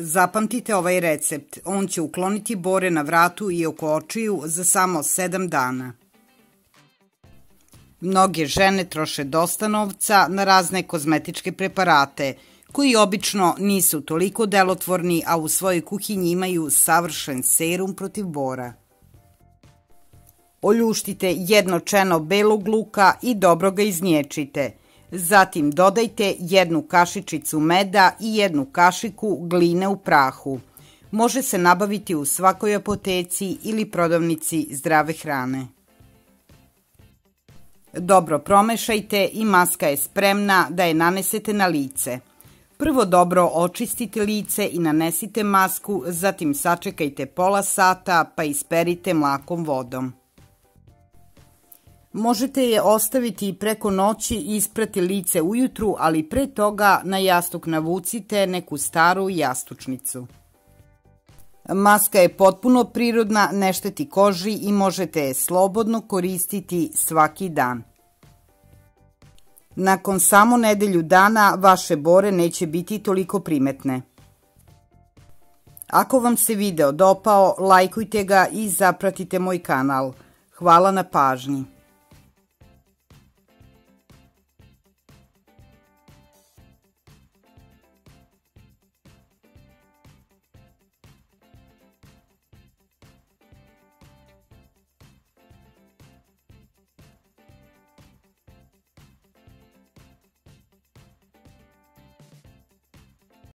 Zapamtite ovaj recept, on će ukloniti bore na vratu i oko očiju za samo 7 dana. Mnoge žene troše dosta novca na razne kozmetičke preparate, koji obično nisu toliko delotvorni, a u svojoj kuhinji imaju savršen serum protiv bora. Oljuštite jedno čeno belog luka i dobro ga iznječite. Zatim dodajte jednu kašičicu meda i jednu kašiku gline u prahu. Može se nabaviti u svakoj apoteci ili prodavnici zdrave hrane. Dobro promešajte i maska je spremna da je nanesete na lice. Prvo dobro očistite lice i nanesite masku, zatim sačekajte pola sata pa isperite mlakom vodom. Možete je ostaviti preko noći i isprati lice ujutru, ali pre toga na jastuk navucite neku staru jastučnicu. Maska je potpuno prirodna, ne šteti koži i možete je slobodno koristiti svaki dan. Nakon samo nedelju dana vaše bore neće biti toliko primetne. Ako vam se video dopao, lajkujte ga i zapratite moj kanal. Hvala na pažnji.